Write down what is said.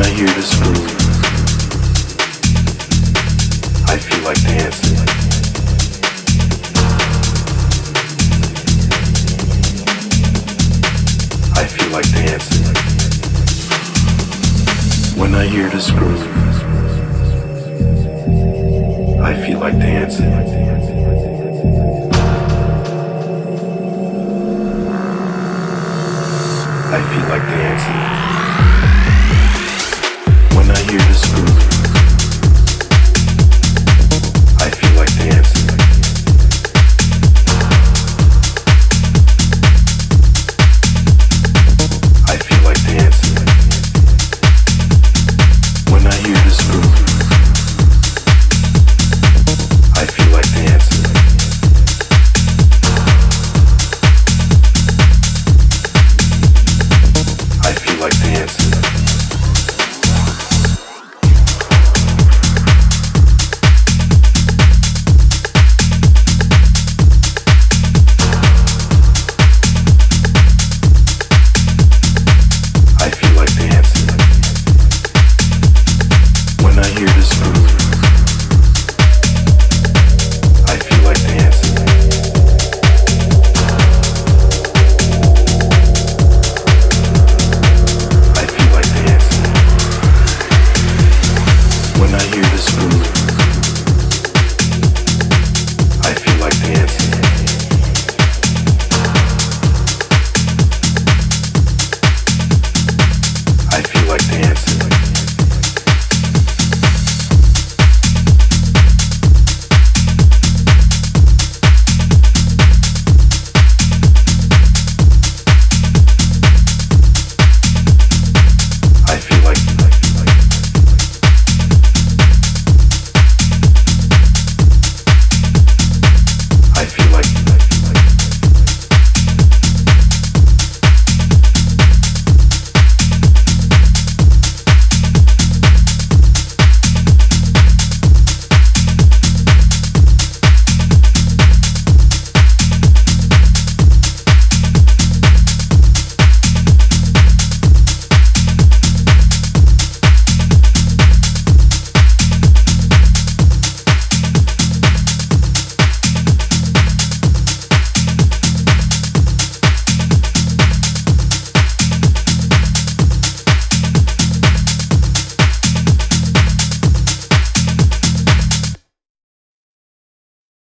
I hear this groove, I feel like dancing. I feel like dancing. When I hear this groove, I feel like dancing. I feel like dancing. this groove. hear this groove.